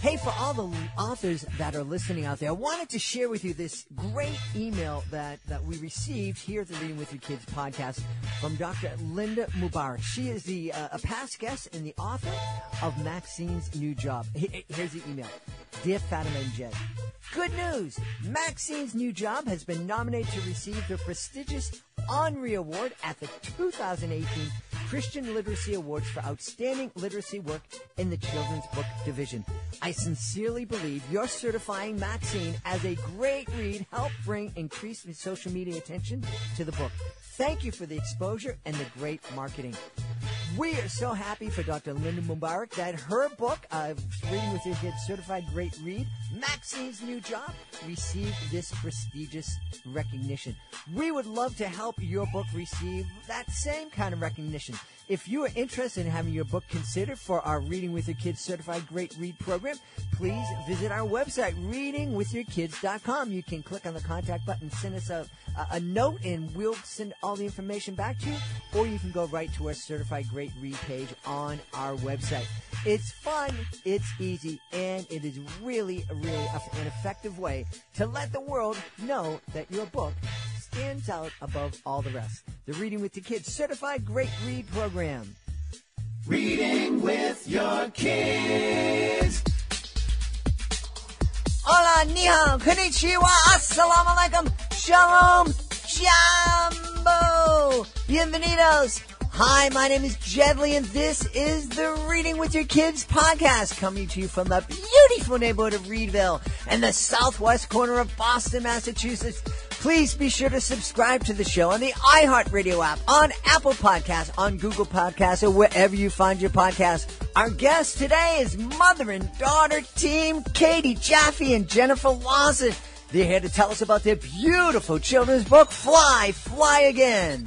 Hey, for all the authors that are listening out there, I wanted to share with you this great email that, that we received here at the Reading with Your Kids podcast from Dr. Linda Mubarak. She is the uh, a past guest and the author of Maxine's new job. Here's the email. Dear Fatima and Jed, good news! Maxine's new job has been nominated to receive the prestigious Henri Award at the 2018 Christian Literacy Awards for Outstanding Literacy Work in the Children's Book Division. I sincerely believe your certifying Maxine as a great read helped bring increased social media attention to the book. Thank you for the exposure and the great marketing. We are so happy for Dr. Linda Mubarak that her book, uh, Reading with Your Kids Certified Great Read, Maxine's New Job, received this prestigious recognition. We would love to help your book receive that same kind of recognition. If you are interested in having your book considered for our Reading with Your Kids Certified Great Read program, please visit our website, readingwithyourkids.com. You can click on the contact button, send us a, a note, and we'll send all the information back to you, or you can go right to our Certified Great Read page on our website. It's fun, it's easy, and it is really, really an effective way to let the world know that your book stands out above all the rest. The Reading with the Kids Certified Great Read Program. Reading with your kids. Hola, ni hao, konnichiwa, assalamu alaikum, shalom, jambo, bienvenidos. Hi, my name is Jedley, and this is the Reading with Your Kids podcast, coming to you from the beautiful neighborhood of Reedville and the southwest corner of Boston, Massachusetts. Please be sure to subscribe to the show on the iHeartRadio app, on Apple Podcasts, on Google Podcasts, or wherever you find your podcasts. Our guest today is mother and daughter team Katie Jaffe and Jennifer Lawson. They're here to tell us about their beautiful children's book, Fly, Fly Again.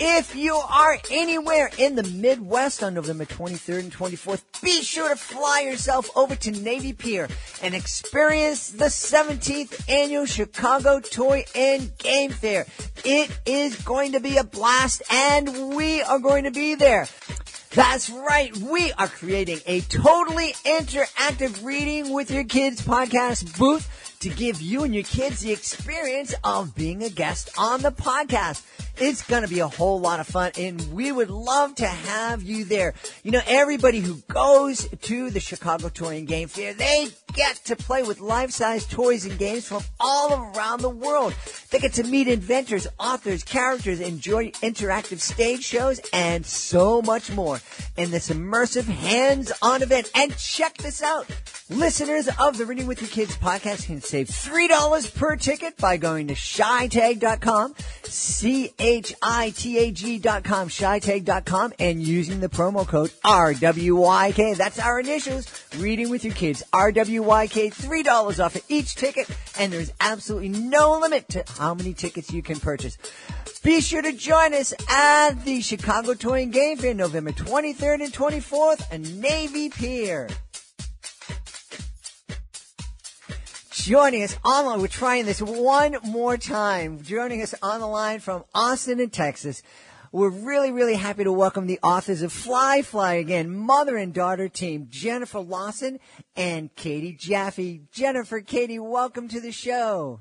If you are anywhere in the Midwest on November 23rd and 24th, be sure to fly yourself over to Navy Pier and experience the 17th annual Chicago Toy and Game Fair. It is going to be a blast and we are going to be there. That's right. We are creating a totally interactive reading with your kids podcast booth to give you and your kids the experience of being a guest on the podcast. It's going to be a whole lot of fun and we would love to have you there. You know, everybody who goes to the Chicago Toy and Game Fair, they get to play with life-size toys and games from all around the world. They get to meet inventors, authors, characters, enjoy interactive stage shows, and so much more in this immersive hands-on event. And check this out. Listeners of the Reading with Your Kids podcast can save $3 per ticket by going to chitag.com, C-H-I-T-A-G.com, chitag.com, and using the promo code RWYK. That's our initials. Reading with Your Kids, RWYK, $3 off of each ticket, and there's absolutely no limit to how many tickets you can purchase. Be sure to join us at the Chicago Toy and Game Fair November 23rd and 24th at Navy Pier. Joining us online, we're trying this one more time. Joining us on the line from Austin in Texas. We're really, really happy to welcome the authors of Fly Fly again, mother and daughter team, Jennifer Lawson and Katie Jaffe. Jennifer, Katie, welcome to the show.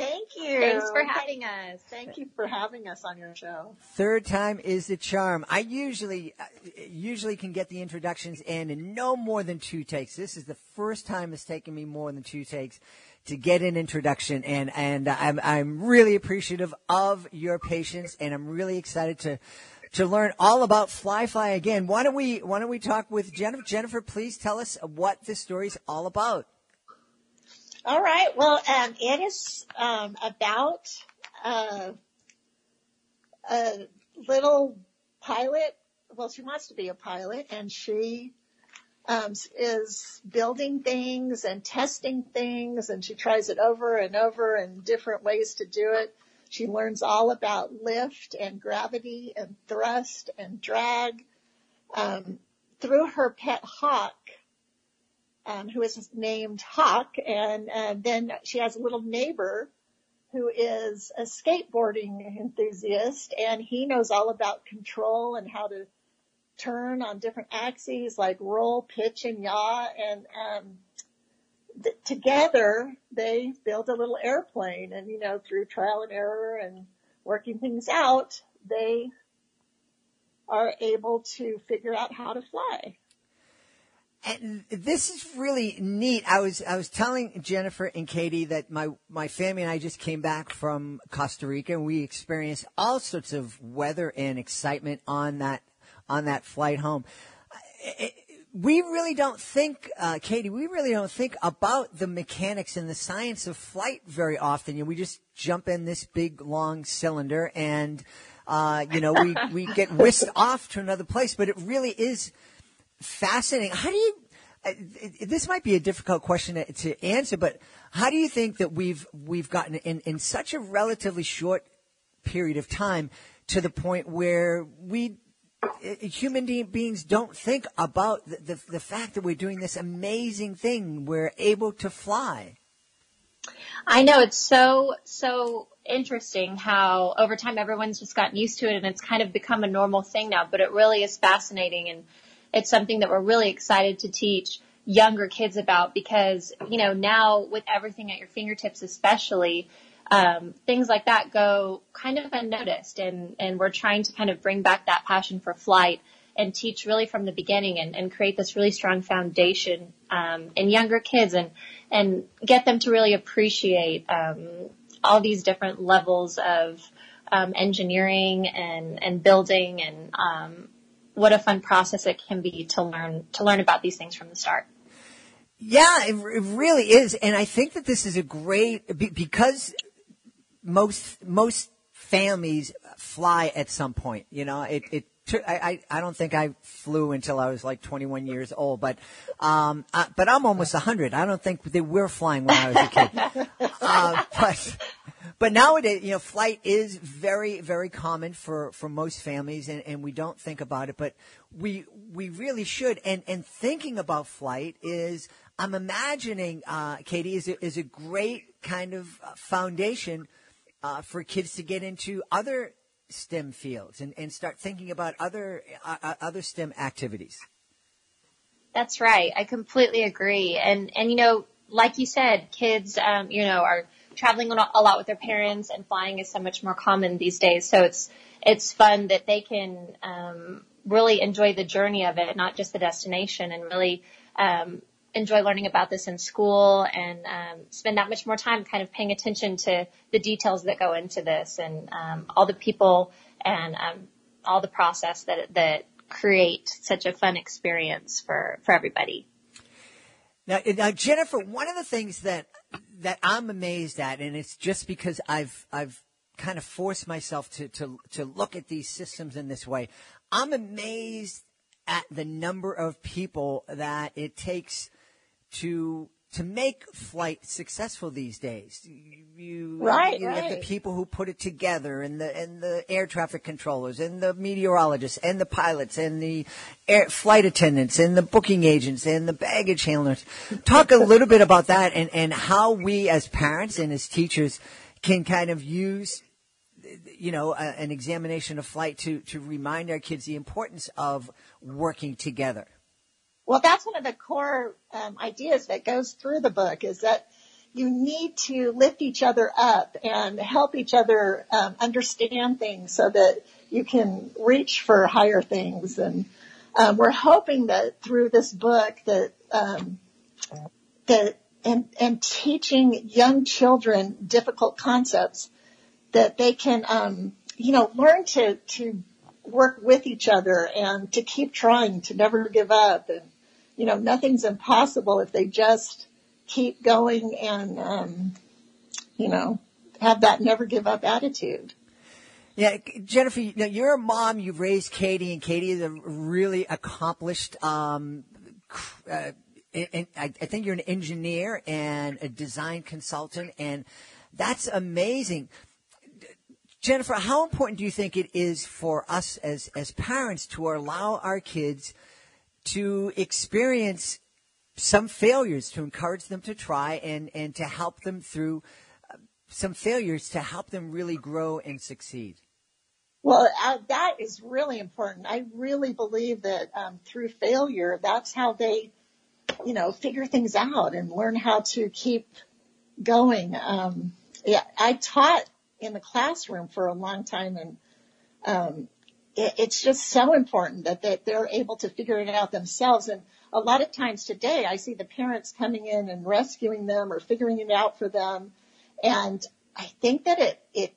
Thank you. Thanks for having us. Thank you for having us on your show. Third time is the charm. I usually uh, usually can get the introductions in in no more than two takes. This is the first time it's taken me more than two takes to get an introduction, and and I'm I'm really appreciative of your patience, and I'm really excited to to learn all about Fly Fly again. Why don't we why don't we talk with Jennifer? Jennifer, please tell us what this story's all about. All right. Well, um, it is um, about uh, a little pilot. Well, she wants to be a pilot, and she um, is building things and testing things, and she tries it over and over and different ways to do it. She learns all about lift and gravity and thrust and drag um, through her pet hawk um, who is named Hawk, and uh, then she has a little neighbor who is a skateboarding enthusiast, and he knows all about control and how to turn on different axes like roll, pitch, and yaw. And um, th- together they build a little airplane. And you know, through trial and error and working things out, they are able to figure out how to fly. And this is really neat. I was I was telling Jennifer and Katie that my my family and I just came back from Costa Rica and we experienced all sorts of weather and excitement on that on that flight home. It, we really don't think, uh, Katie, we really don't think about the mechanics and the science of flight very often. You know, we just jump in this big long cylinder and, uh, you know, we, we get whisked off to another place, but it really is fascinating. How do you, this might be a difficult question to, answer, but how do you think that we've, we've gotten in, in such a relatively short period of time to the point where we eh, eh, human beings don't think about the, the, the, fact that we're doing this amazing thing. We're able to fly. I know it's so, so interesting how over time everyone's just gotten used to it and it's kind of become a normal thing now, but it really is fascinating and it's something that we're really excited to teach younger kids about because, you know, now with everything at your fingertips, especially, um, things like that go kind of unnoticed and, and we're trying to kind of bring back that passion for flight and teach really from the beginning and, and create this really strong foundation um, in younger kids and and get them to really appreciate um, all these different levels of um, engineering and and building and um, what a fun process it can be to learn to learn about these things from the start. Yeah, it, it really is, and I think that this is a great because most most families fly at some point. You know, it it. I I, I don't think I flew until I was like 21 years old, but um, uh, but I'm almost 100. I don't think they were flying when I was a kid. uh, but but nowadays, you know, flight is very very common for for most families, and and we don't think about it, but we we really should. And and thinking about flight is. I'm imagining, uh, Katie, is a, is a great kind of foundation uh, for kids to get into other STEM fields and, and start thinking about other uh, uh, other STEM activities. That's right. I completely agree. And and you know, like you said, kids, um, you know, are traveling a lot with their parents, and flying is so much more common these days. So it's it's fun that they can um, really enjoy the journey of it, not just the destination, and really um, enjoy learning about this in school and um, spend that much more time kind of paying attention to the details that go into this and um, all the people and um, all the process that that create such a fun experience for for everybody. Now, now, Jennifer, one of the things that that I'm amazed at, and it's just because I've I've kind of forced myself to to to look at these systems in this way. I'm amazed at the number of people that it takes to to make flight successful these days. You, right, you right. have the people who put it together and the, and the air traffic controllers and the meteorologists and the pilots and the air, flight attendants and the booking agents and the baggage handlers. Talk a little bit about that and, and how we as parents and as teachers can kind of use you know, a, an examination of flight to, to remind our kids the importance of working together. Well, that's one of the core um, ideas that goes through the book is that you need to lift each other up and help each other um, understand things so that you can reach for higher things. And um, we're hoping that through this book that um, that and and teaching young children difficult concepts that they can um, you know learn to to work with each other and to keep trying to never give up and you know, nothing's impossible if they just keep going and, um, you know, have that never give up attitude. Yeah, Jennifer, you know, you're a mom. You've raised Katie, and Katie is a really accomplished. Um, uh, I, I think you're an engineer and a design consultant, and that's amazing. Jennifer, how important do you think it is for us as as parents to allow our kids to experience some failures to encourage them to try and, and to help them through uh, some failures to help them really grow and succeed. Well, uh, that is really important. I really believe that um, through failure, that's how they, you know, figure things out and learn how to keep going. Um, yeah, I taught in the classroom for a long time, and um, it, it's just so important that, that they're able to figure it out themselves. And a lot of times today, I see the parents coming in and rescuing them or figuring it out for them, and I think that it it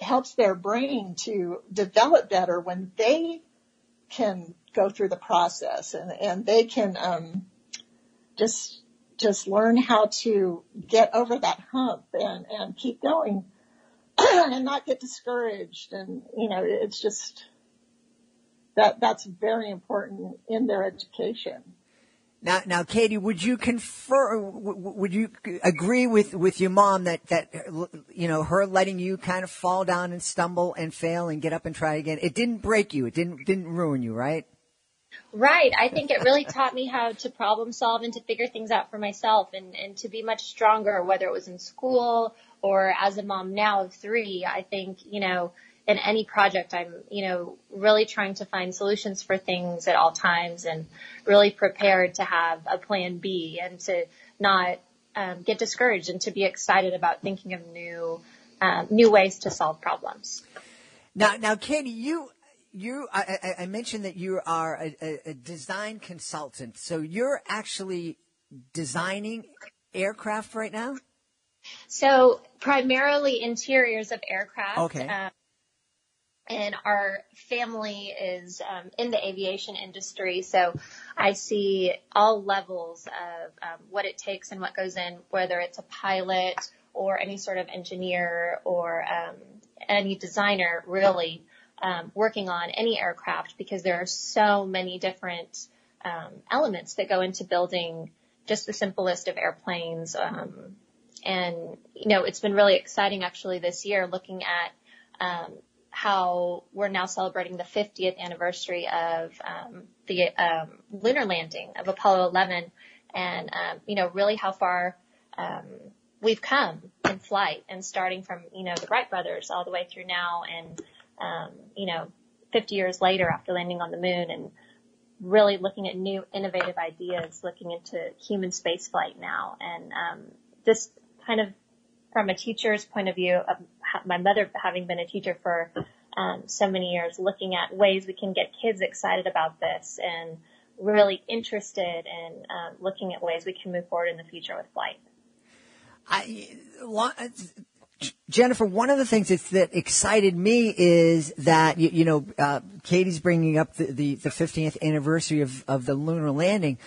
helps their brain to develop better when they can go through the process and, and they can um, just just learn how to get over that hump and, and keep going and not get discouraged and you know it's just that that's very important in their education now, now, Katie, would you confer? Would you agree with with your mom that that you know her letting you kind of fall down and stumble and fail and get up and try again? It didn't break you. It didn't didn't ruin you, right? Right. I think it really taught me how to problem solve and to figure things out for myself and and to be much stronger, whether it was in school or as a mom now of three. I think you know in any project, I'm, you know, really trying to find solutions for things at all times and really prepared to have a plan B and to not um, get discouraged and to be excited about thinking of new, um, new ways to solve problems. Now, now, Katie, you, you, I, I mentioned that you are a, a design consultant, so you're actually designing aircraft right now. So primarily interiors of aircraft. Okay. Um, and our family is um, in the aviation industry, so I see all levels of um, what it takes and what goes in, whether it's a pilot or any sort of engineer or um, any designer, really um, working on any aircraft because there are so many different um, elements that go into building just the simplest of airplanes. Um, and you know, it's been really exciting actually this year looking at how we're now celebrating the 50th anniversary of um, the um, lunar landing of Apollo 11, and um, you know really how far um, we've come in flight, and starting from you know the Wright brothers all the way through now, and um, you know 50 years later after landing on the moon, and really looking at new innovative ideas, looking into human spaceflight now, and um, just kind of from a teacher's point of view, of my mother having been a teacher for um, so many years, looking at ways we can get kids excited about this and really interested in um, looking at ways we can move forward in the future with flight. I, Jennifer, one of the things that excited me is that you, you know uh, Katie's bringing up the, the, the 50th anniversary of, of the lunar landing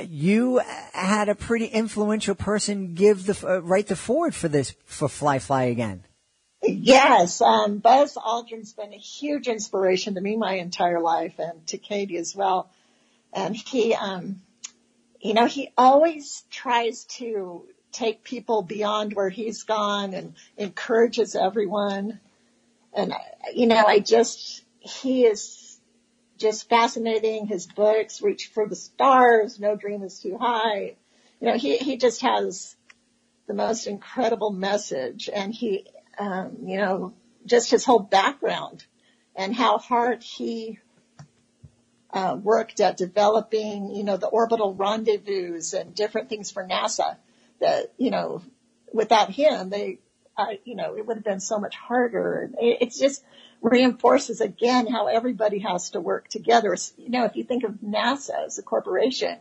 you had a pretty influential person give the uh, write the forward for this for Fly Fly again. Yes, um, Buzz Aldrin's been a huge inspiration to me my entire life, and to Katie as well. And he, um, you know, he always tries to take people beyond where he's gone and encourages everyone. And you know, I just he is just fascinating. His books, Reach for the Stars, No Dream is Too High. You know, he, he just has the most incredible message and he, um, you know, just his whole background and how hard he uh, worked at developing, you know, the orbital rendezvous and different things for NASA that, you know, without him, they, uh, you know, it would have been so much harder. It, just, reinforces again how everybody has to work together. You know, if you think of NASA as a corporation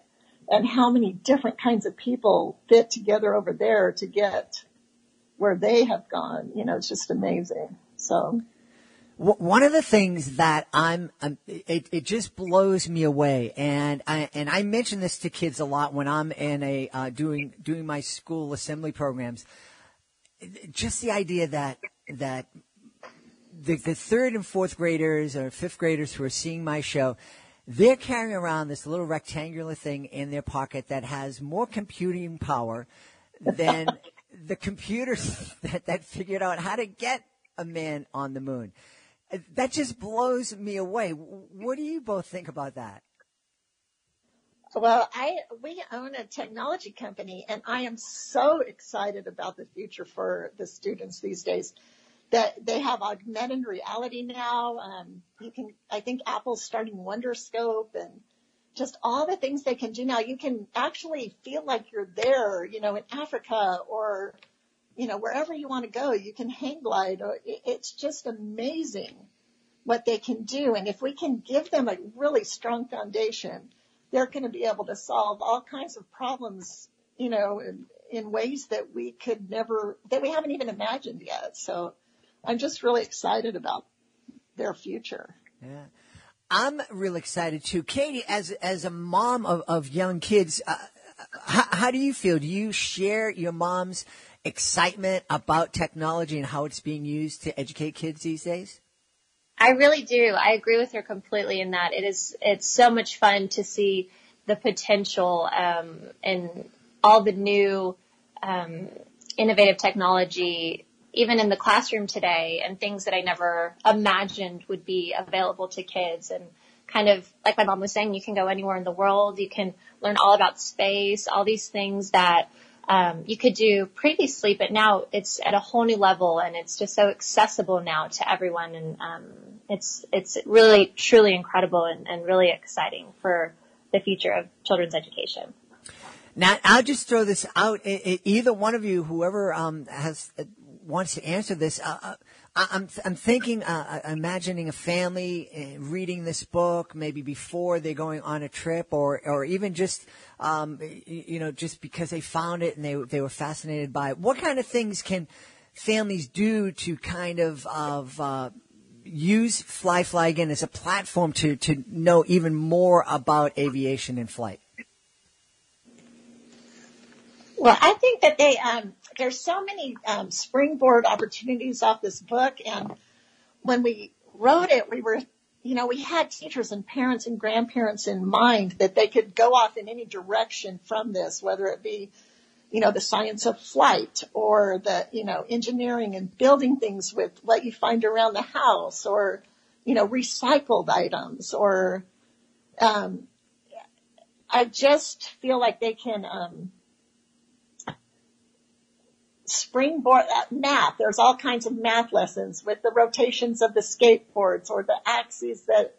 and how many different kinds of people fit together over there to get where they have gone, you know, it's just amazing. So. One of the things that I'm, it, it just blows me away, and I and I mention this to kids a lot when I'm in a uh, doing doing my school assembly programs. Just the idea that that the, the third and fourth graders or fifth graders who are seeing my show, they're carrying around this little rectangular thing in their pocket that has more computing power than the computers that, that figured out how to get a man on the moon. That just blows me away. What do you both think about that? Well, I we own a technology company, and I am so excited about the future for the students these days that they have augmented reality now. Um, you can, I think Apple's starting Wonderscope and just all the things they can do now. You can actually feel like you're there, you know, in Africa or, you know, wherever you want to go. You can hang glide. It's just amazing what they can do. And if we can give them a really strong foundation, they're going to be able to solve all kinds of problems, you know, in, in ways that we could never, that we haven't even imagined yet. So I'm just really excited about their future. Yeah. I'm real excited too. Katie, as, as a mom of, of young kids, uh, how, how do you feel? Do you share your mom's excitement about technology and how it's being used to educate kids these days? I really do. I agree with her completely in that it is, it's so much fun to see the potential, um, and all the new, um, innovative technology even in the classroom today and things that I never imagined would be available to kids and kind of like my mom was saying, you can go anywhere in the world. You can learn all about space, all these things that um, you could do previously, but now it's at a whole new level and it's just so accessible now to everyone. And um, it's it's really truly incredible and, and really exciting for the future of children's education. Now, I'll just throw this out. Either one of you, whoever um, has wants to answer this, uh, uh I'm I'm thinking, uh, uh, imagining a family uh, reading this book maybe before they're going on a trip, or or even just um, you know just because they found it and they they were fascinated by it. What kind of things can families do to kind of of uh, use Fly Fly again as a platform to to know even more about aviation and flight? Well, I think that they um, there's so many um, springboard opportunities off this book, and when we wrote it, we were, you know, we had teachers and parents and grandparents in mind that they could go off in any direction from this, whether it be, you know, the science of flight or the, you know, engineering and building things with what you find around the house or, you know, recycled items or, um, I just feel like they can, um, springboard uh, math. There's all kinds of math lessons with the rotations of the skateboards or the axes that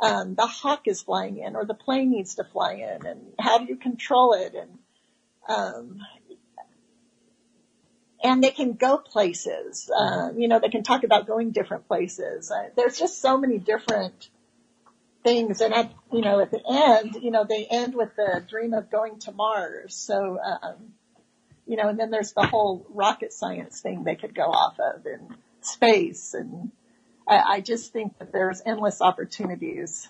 um, the hawk is flying in or the plane needs to fly in, and how do you control it? And um, and they can go places. Uh, you know, they can talk about going different places. Uh, there's just so many different things, and at you know at the end, you know, they end with the dream of going to Mars. So. Um, you know, and then there's the whole rocket science thing they could go off of in space. And I, I just think that there's endless opportunities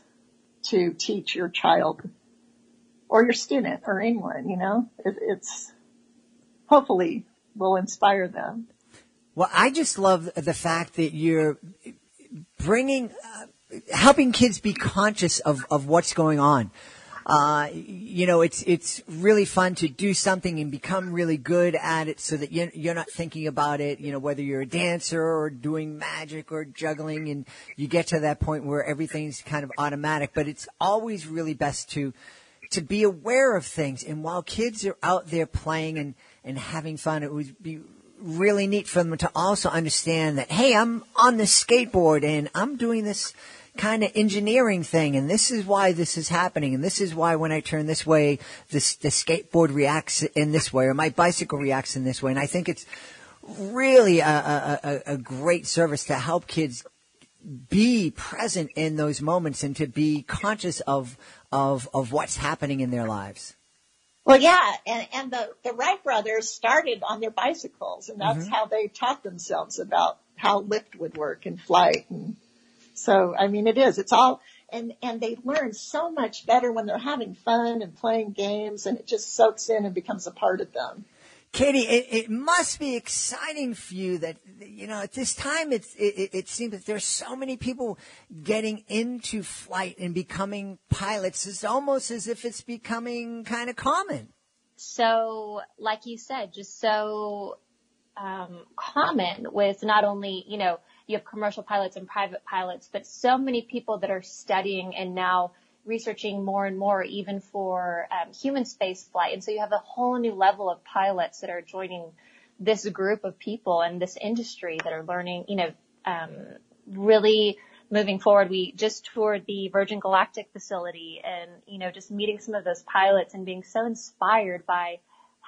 to teach your child or your student or anyone, you know, it, it's hopefully will inspire them. Well, I just love the fact that you're bringing, uh, helping kids be conscious of, of what's going on uh, you know, it's it's really fun to do something and become really good at it, so that you're, not thinking about it. You know, whether you're a dancer or doing magic or juggling, and you get to that point where everything's kind of automatic. But it's always really best to to be aware of things. And while kids are out there playing and and having fun, it would be really neat for them to also understand that, hey, I'm on the skateboard and I'm doing this kind of engineering thing, and this is why this is happening, and this is why when I turn this way, this the skateboard reacts in this way, or my bicycle reacts in this way, and I think it's really a, a, a, great service to help kids be present in those moments and to be conscious of of of what's happening in their lives. Well, yeah, and, and the, the Wright brothers started on their bicycles, and that's mm-hmm. how they taught themselves about how lift would work in flight and so, I mean, it is, it's all, and, and they learn so much better when they're having fun and playing games and it just soaks in and becomes a part of them. Katie, it, it must be exciting for you that, you know, at this time it's, it, it seems that there's so many people getting into flight and becoming pilots. It's almost as if it's becoming kind of common. So, like you said, just so, um, common with not only, you know, you have commercial pilots and private pilots, but so many people that are studying and now researching more and more even for um, human space flight. And so you have a whole new level of pilots that are joining this group of people and this industry that are learning, you know, um, really moving forward. We just toured the Virgin Galactic facility and, you know, just meeting some of those pilots and being so inspired by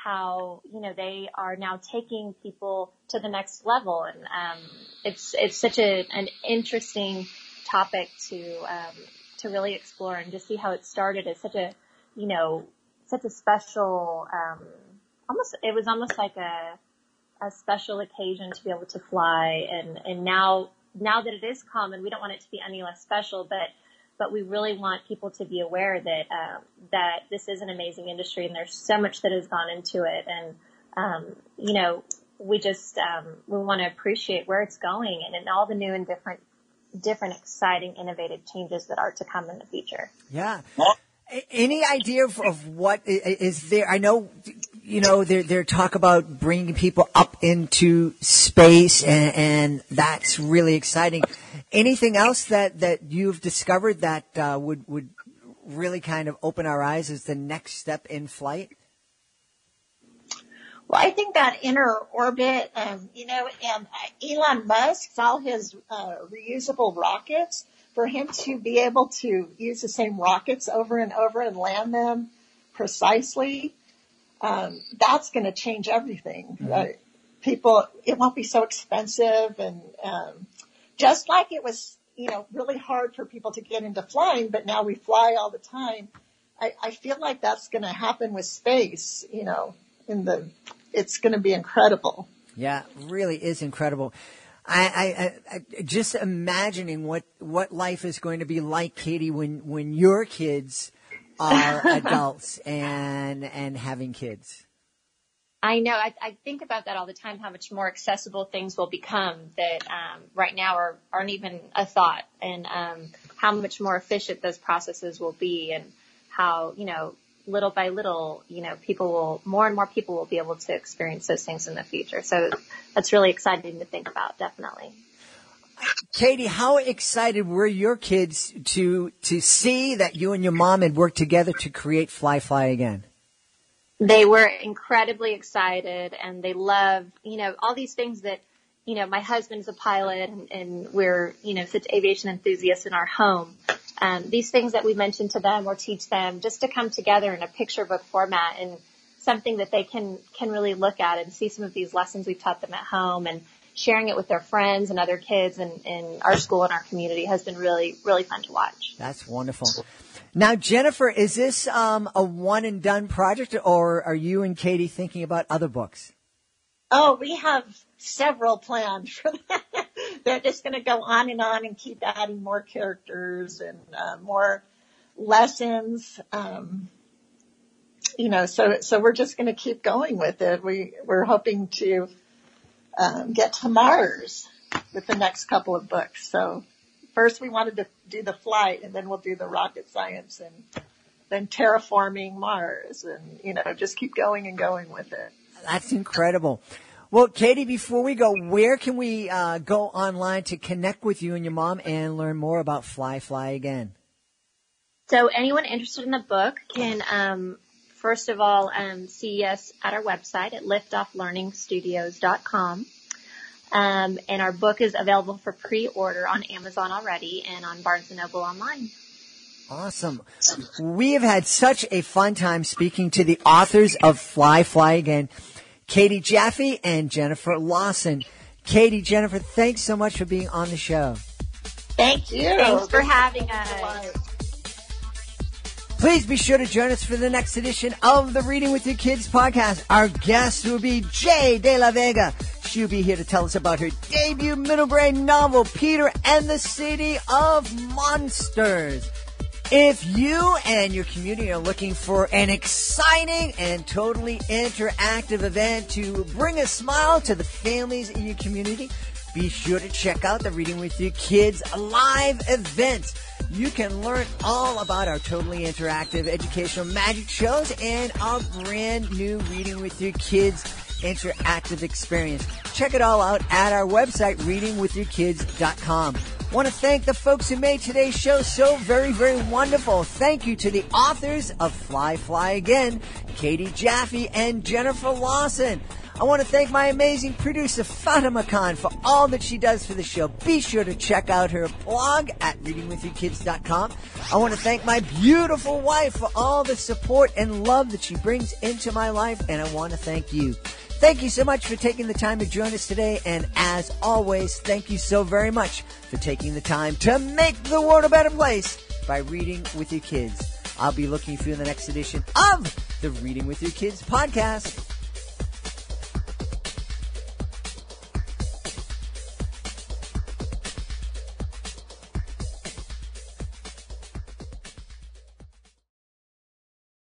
how, you know, they are now taking people to the next level. And, um, it's, it's such a, an interesting topic to, um, to really explore and just see how it started. As such a, you know, such a special, um, almost, it was almost like a, a special occasion to be able to fly. And, and now, now that it is common, we don't want it to be any less special, but, but we really want people to be aware that, um, that this is an amazing industry and there's so much that has gone into it. And, um, you know, we just, um, we want to appreciate where it's going and, and all the new and different, different exciting, innovative changes that are to come in the future. Yeah. Any idea of, of what is there? I know, you know, there there talk about bringing people up into space, and, and that's really exciting. Anything else that that you've discovered that uh, would would really kind of open our eyes as the next step in flight? Well, I think that inner orbit, um, you know, and Elon Musk's all his uh, reusable rockets for him to be able to use the same rockets over and over and land them precisely, um, that's going to change everything. Mm-hmm. Uh, people, it won't be so expensive and um, just like it was, you know, really hard for people to get into flying, but now we fly all the time. I, I feel like that's going to happen with space, you know, in the, it's going to be incredible. Yeah, really is incredible. I, I, I just imagining what what life is going to be like, Katie, when when your kids are adults and and having kids. I know. I, I think about that all the time. How much more accessible things will become that um, right now are aren't even a thought, and um, how much more efficient those processes will be, and how you know little by little, you know, people will, more and more people will be able to experience those things in the future. So that's really exciting to think about, definitely. Katie, how excited were your kids to, to see that you and your mom had worked together to create Fly Fly again? They were incredibly excited and they love, you know, all these things that, you know, my husband's a pilot and, and we're, you know, such aviation enthusiasts in our home. Um, these things that we mention to them or teach them just to come together in a picture book format and something that they can, can really look at and see some of these lessons we've taught them at home and sharing it with their friends and other kids in, in our school and our community has been really, really fun to watch. That's wonderful. Now, Jennifer, is this um, a one and done project or are you and Katie thinking about other books? Oh, we have several planned for that. They're just going to go on and on and keep adding more characters and uh, more lessons. Um, you know, so so we're just going to keep going with it. We we're hoping to um, get to Mars with the next couple of books. So first we wanted to do the flight, and then we'll do the rocket science, and then terraforming Mars, and you know, just keep going and going with it. That's incredible. Well, Katie, before we go, where can we uh, go online to connect with you and your mom and learn more about Fly Fly again? So anyone interested in the book can, um, first of all, um, see us at our website at liftofflearningstudios.com. Um, and our book is available for pre-order on Amazon already and on Barnes & Noble online. Awesome. We have had such a fun time speaking to the authors of Fly Fly Again, Katie Jaffe and Jennifer Lawson. Katie, Jennifer, thanks so much for being on the show. Thank you. Thanks for having us. Please be sure to join us for the next edition of the Reading with Your Kids podcast. Our guest will be Jay De La Vega. Be here to tell us about her debut middle grade novel, Peter and the City of Monsters. If you and your community are looking for an exciting and totally interactive event to bring a smile to the families in your community, be sure to check out the Reading with Your Kids live event. You can learn all about our totally interactive educational magic shows and our brand new Reading with Your Kids interactive experience. Check it all out at our website, readingwithyourkids.com. Want to thank the folks who made today's show so very, very wonderful. Thank you to the authors of Fly Fly Again, Katie Jaffe and Jennifer Lawson. I want to thank my amazing producer, Fatima Khan, for all that she does for the show. Be sure to check out her blog at readingwithyourkids.com. I want to thank my beautiful wife for all the support and love that she brings into my life, and I want to thank you. Thank you so much for taking the time to join us today, and as always, thank you so very much for taking the time to make the world a better place by reading with your kids. I'll be looking for you in the next edition of the Reading with Your Kids podcast.